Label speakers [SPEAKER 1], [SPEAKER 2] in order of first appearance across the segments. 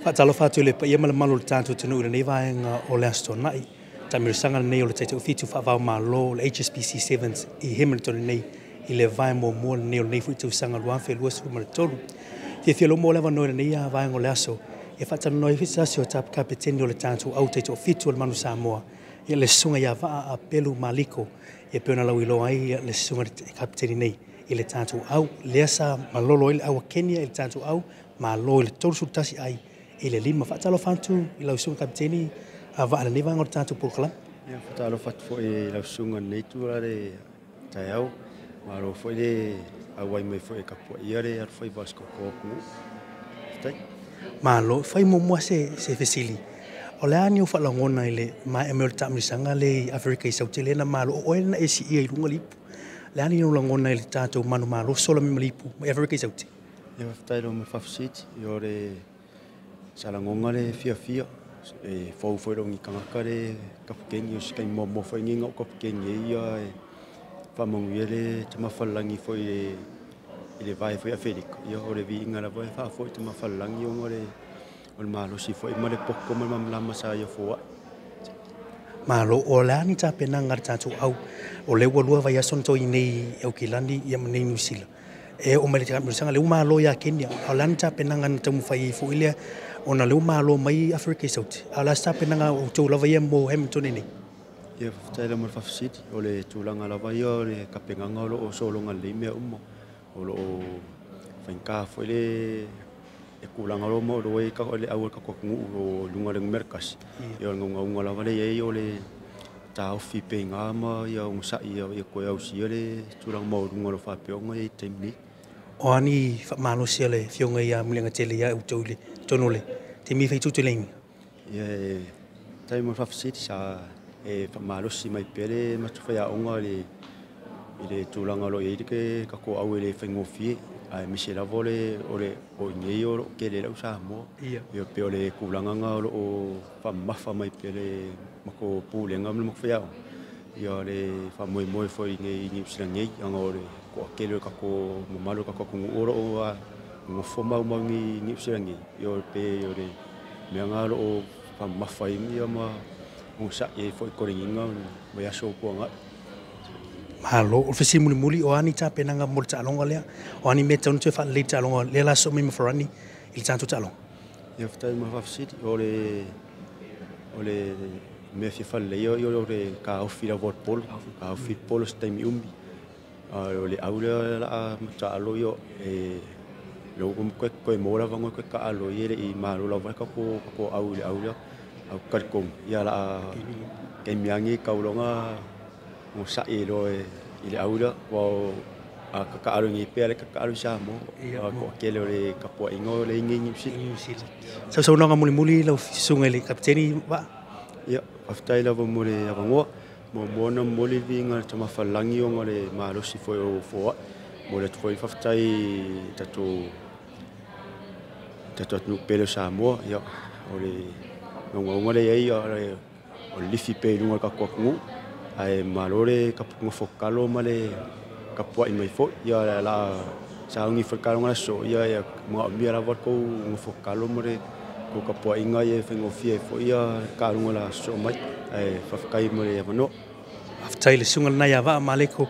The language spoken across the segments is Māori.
[SPEAKER 1] Fatalo fatu le pai mala malu tanto tino ule neva inga o le asto nai. Tamiru sanga nei o le taita fa va maa lo le HSBC 7s i Hamilton nei i le vai mo mo nei o nei fuitu sanga luanfe lua su mara tolu. Tia fia lo mo le noi le nei a vai ngo E fatalo no fitu asi o tap ka peteni o le tanto au taita ufitu o le manu saa E le sunga ia vaa a pelu maliko e peona lau ilo ai le sunga le ka nei i le tanto au. Lea sa malolo ili awa Kenya i le tanto au maa lo ili tolu sultasi ai i le lima faatalofa e atu i lausuga kapiteni avaalaniva agole tatou pulukalama
[SPEAKER 2] ia faatalofa atu foʻi i lausuga nei tula le taeau malo foʻi le auai mai foʻi e kapuaia le alu fai vaasikokō kuu fetai
[SPEAKER 1] malo e fai muamua se, se fesili o le a ni ufaalaogona i le maeame o le taamanisaga lei afrika i saute lē na malo oe lana esiia i luga lipu le a ni naulagona i le tatou manu maloso lamema lipu mai afrika i saute
[SPEAKER 2] ia fetai lo ma fafasiti i o le salangonga le fia fia e fau fau rongi kangaka le kapukengi o sikai mo mo fai ngenga o kapukengi e ia e whamongu e, e le te mawhalangi fai e i le vai fai a whedik ia o le vi ingara fai fai fai te mawhalangi o ngore o le malo si fai ma le poko ma le mamlama sa ia fua
[SPEAKER 1] Malo o le ani tā penanga rata tō au o le ua lua vai aso nito i nei au ki lani i amanei nusila e o mele tangata mirisanga leo maa loa ya Kenya au lanta penanga na tamu fai ifu ilia o na leo maa loa mai Afrika i e sauti au la sta penanga o tau lava ia mo Hamilton ini
[SPEAKER 2] Ia fafutai la mwere fafusiti o le tūlanga lava ia o le kapenganga o lo o solonga le imea umo o lo o fainka fo ele e kūlanga lo mo lo e kako le awe kako kungu o lunga le ngumerkas ia o ngunga unga lava le iei o le ta ofi pe ngama ia o ngusa ia koe au si ia le tūlanga maurunga lo fapeonga ia i taimini o ani fa malo sele fiongai a mulenga tele ya utoule tonole
[SPEAKER 1] te mi fai tutu lengi
[SPEAKER 2] ye tai mo fa siti e fa malo si mai pele ma tu ya onga ile tu langa lo ile ke ka ko au ile e fa ngofi a e mi se la vole o le o nye yo ke le lau sa mo ia yo pe ole ku langa o fa ma mai pele ma ko pu mo fa i a re wha moe moe fo i ngei ngi usina ngei anga o re ko a kele ka ko mo malo ka ko kongu ora o a ngō fō mau mau ngi ngi usina ngei i a re pē i a re mea ngaro o wha mawha i mi a ma e o sa e fo i kore ngā mai aso o kua ngai
[SPEAKER 1] Mahalo, o fesi muli muli o ani tā penanga mori tā alonga lea o ani me tau nitoe wha le tā alonga lea la so mi mawharani ili tā nitoe tā alonga
[SPEAKER 2] Ia fitai mawha fesiti o le o le me fia falelei eh, eh, o le o le kaofila voapolo kaofilipolo se taimi umi o le au lea laa mataaloi o e lou koe koe mo lava goe koe kaaloi e leʻi malo lava kako kako au i le au lea au kalikou ia laa keimiagi kauloga go saʻi lo e i le au lea wao kakaaloi pea le kakaaloi sa mo ko akele o le kapuaʻiga o le igiigi usili
[SPEAKER 1] sausaunaga mulimuli lau fisuga i le kapiteni va'a
[SPEAKER 2] ia afitai lava e mo le avagoa ma mo na mo le o ga le malosi foi o foaʻi mo le atu foi faafitai tatou tatou atunuu pele o samoa ia o le gaugauga leiai o le lifi peiluga le kakuakuguu ae malo le kapuga fokalo ma le kapuaʻi mai foʻi ia la saugi foi kalogalasoo ia ia magaʻomia lava kou ugafokalo ma le ko ka poa inga e whingo fie fo ia ka rungo la so mai e whawhakai mure e wano.
[SPEAKER 1] Aftai le sunga nai a waa maliko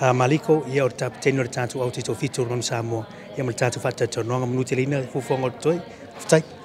[SPEAKER 1] a maliko ia or tap tenor tatu au te to
[SPEAKER 2] fitur non sa mo ia mal tatu fata tonuanga munu te lina fufuanga o toi. Aftai. Aftai.